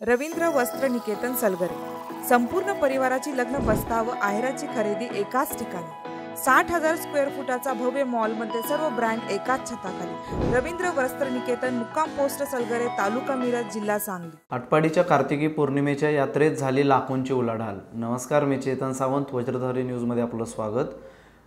रवींद्र वस्त्र निकेतन सलगरे. संपूर्ण परिवाराची लग्न बस्ता व आहेराची खरेदी एकाच ठिकाणी. साठ हजार स्क्वेअर फुटाचा भव्य मॉलमध्ये सर्व ब्रँड एकाच छताखाली. रवींद्र वस्त्र निकेतन मुक्काम पोस्ट सलगरे तालुका मिरज जिल्हा सांगली. आटपाडीच्या कार्तिकी पौर्णिमेच्या यात्रेत झाली लाखोंची उलाढाल. नमस्कार मी चेतन सावंत वज्रधारी न्यूजमध्ये आपलं स्वागत.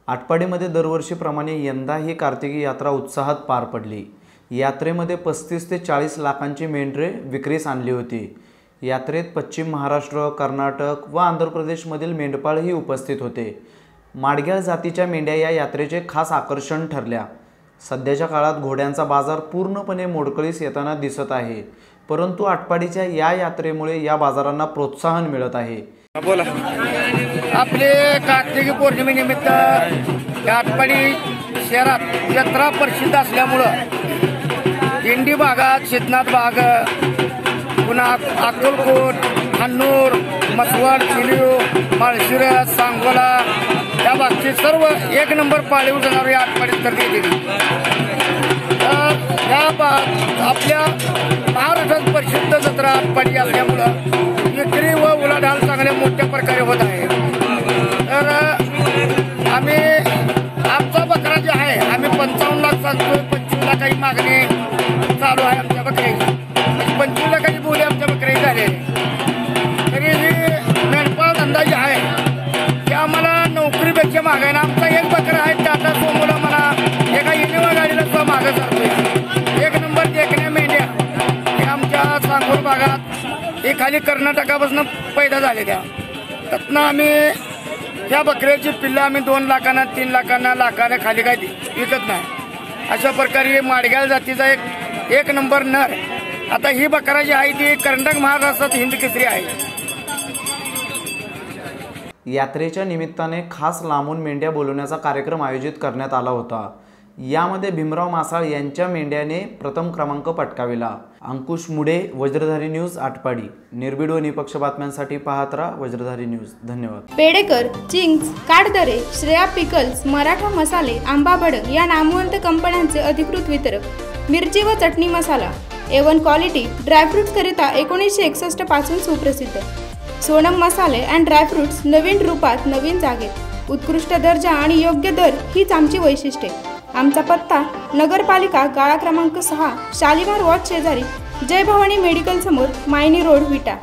आटपाडीमध्ये दरवर्षीप्रमाणे यंदाही कार्तिकी यात्रा उत्साहात पार पडली. यात्रेमध्ये पस्तीस ते चाळीस लाखांची मेंढरे विक्रीस आणली होती. यात्रेत पश्चिम महाराष्ट्र कर्नाटक व आंध्र प्रदेशमधील मेंढपाळही उपस्थित होते. माडग्याळ जातीच्या मेंढ्या या यात्रेचे खास आकर्षण ठरल्या. सध्याच्या काळात घोड्यांचा बाजार पूर्णपणे मोडकळीस येताना दिसत आहे. परंतु आटपाडीच्या या यात्रेमुळे या बाजारांना प्रोत्साहन मिळत आहे. बोला. आपले कार्तिकी पौर्णिमेनिमित्त या आटपाडी शहरात जत्रा प्रसिद्ध असल्यामुळं दिंडी भागात शेतनाथ बाग पुन्हा अक्कलकोट हन्नूर मसवड चिलिओ माळशिरस सांगोला या भागची सर्व एक नंबर पाळीव जनावर या आटपाडीत खरेदी तर या बा आपल्या महाराष्ट्रात प्रसिद्ध जत्रा आटपाडी असल्यामुळं विक्री व उलाढाल चांगल्या मोठ्या प्रकारे होत आहे. तर आम्ही आमचा बकरा जे आहे आम्ही पंचावन्न लाख सांगतो पंचवीस लाखाची मागणी चालू आहे आमच्या बकऱ्याची. पंचवीस लाखाची बोली आमच्या बकऱ्याची झाले तरी ही मेंढपाळ धंदा जे आहे. ते आम्हाला नोकरीपेक्षा मागाय ना आमचा एक बकरा आहे टाटा सोमोला मला एका इनोवा गाडीला सुद्धा मागं चालतोय एक नंबर देखण्या मेंढ्या. हे आमच्या सांगोर भागात हे खाली कर्नाटकापासून पैदा झालेल्या. त्यातनं आम्ही ह्या बकऱ्याची पिल्लं आम्ही दोन लाखांना तीन लाखांना लाखाने खाली काही विकत नाही. अशा प्रकारे माडग्याल जातीचा एक एक नंबर नर. आता ही बकरा जी आहे ती कर्नाटक महाराष्ट्रात हिंद केसरी आहे. यात्रेच्या निमित्ताने खास लांबून मेंढ्या बोलवण्याचा कार्यक्रम आयोजित करण्यात आला होता. यामध्ये भीमराव मासाळ यांच्या मेंढ्याने प्रथम क्रमांक पटकाविला. अंकुश मुडे वज्रधारी न्यूज आटपाडी. निर्भीड व निपक्ष बातम्यांसाठी पाहत राहा वज्रधारी न्यूज. धन्यवाद. पेडेकर चिंग्स काडदरे श्रेया पिकल्स मराठा मसाले आंबा भडक या नामवंत कंपन्यांचे अधिकृत वितरक. मिरची व चटणी मसाला. एवन क्वालिटी ड्रायफ्रूट्सकरिता एकोणीसशे एकसष्टपासून सुप्रसिद्ध. सोनम मसाले अँड ड्रायफ्रूट्स नवीन रूपात नवीन जागेत. उत्कृष्ट दर्जा आणि योग्य दर हीच आमची वैशिष्ट्ये. आमचा पत्ता नगरपालिका गाळा क्रमांक सहा शालिमार वॉच शेजारी जय भवानी मेडिकल समोर मायनी रोड विटा.